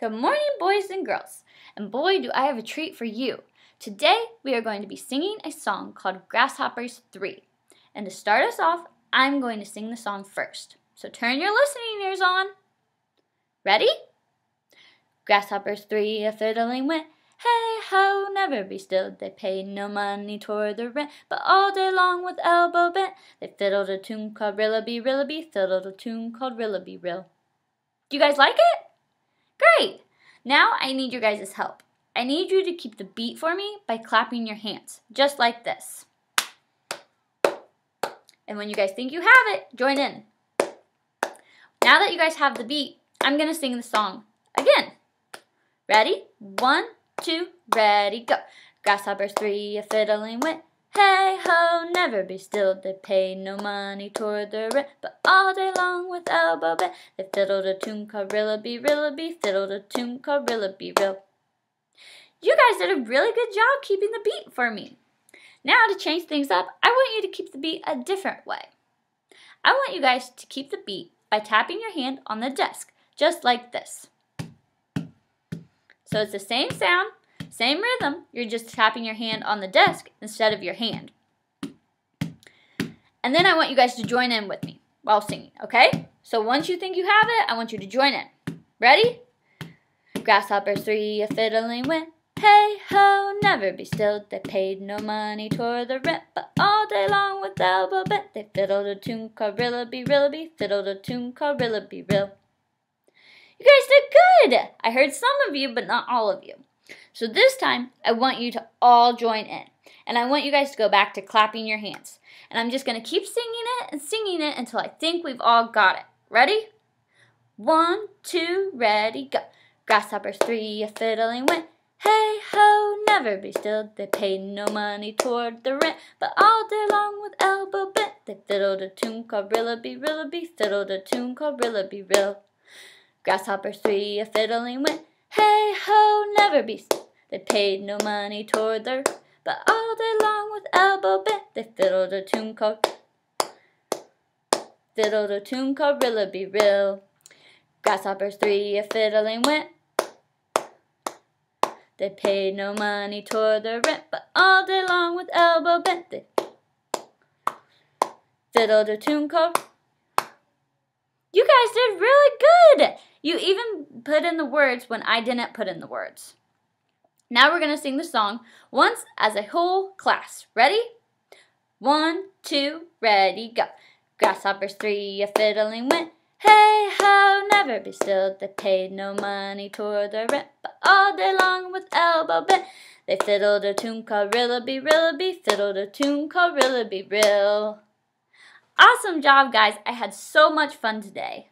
Good morning, boys and girls. And boy, do I have a treat for you. Today, we are going to be singing a song called Grasshoppers 3. And to start us off, I'm going to sing the song first. So turn your listening ears on. Ready? Grasshoppers 3 a fiddling went. Hey ho, never be still. They paid no money toward the rent, but all day long with elbow bent, they fiddled a tune called Rillaby Rillaby, fiddled a tune called Rillaby Rill. Do you guys like it? Now I need your guys' help. I need you to keep the beat for me by clapping your hands, just like this. And when you guys think you have it, join in. Now that you guys have the beat, I'm to sing the song again. Ready? One, two, ready, go. Grasshoppers three a fiddling went. Hey ho, never be still. They paid no money toward the rent, but all day long with elbow bent, they fiddled a tune called Rillaby Rillaby, fiddled a tune called Rillaby Rill. You guys did a really good job keeping the beat for me. Now to change things up, I want you to keep the beat a different way. I want you guys to keep the beat by tapping your hand on the desk, just like this. So it's the same sound, same rhythm, you're just tapping your hand on the desk instead of your hand. And then I want you guys to join in with me while singing, okay? So once you think you have it, I want you to join in. Ready? Grasshoppers three a fiddling went. Hey ho, never be still. They paid no money toward the rent, but all day long with elbow bent, they fiddled a tune called Rillaby Rillaby, fiddled a tune called Rillaby Rill. You guys did good! I heard some of you, but not all of you. So this time, I want you to all join in. And I want you guys to go back to clapping your hands. And I'm just going to keep singing it and singing it until I think we've all got it. Ready? One, two, ready, go. Grasshoppers three a fiddling went. Hey ho, never be still. They paid no money toward the rent, but all day long with elbow bent, they fiddled a tune called Rillaby Rillaby, fiddled a tune called Rillaby Rill. Grasshoppers three a fiddling went. Hey ho, never be. They paid no money toward their, but all day long with elbow bent, they fiddled a tune called, fiddled a tune called Rillaby Rill. Grasshoppers three a fiddling went. They paid no money toward their rent, but all day long with elbow bent, they fiddled a tune called. You guys did really good! You even put in the words when I didn't put in the words. Now we're going to sing the song once as a whole class. Ready? One, two, ready, go. Grasshoppers three a fiddling went. Hey ho, never be still. They paid no money toward their rent, but all day long with elbow bent, they fiddled a tune called Rillaby Rillaby, fiddled a tune called Rillaby Rill. Awesome job, guys. I had so much fun today.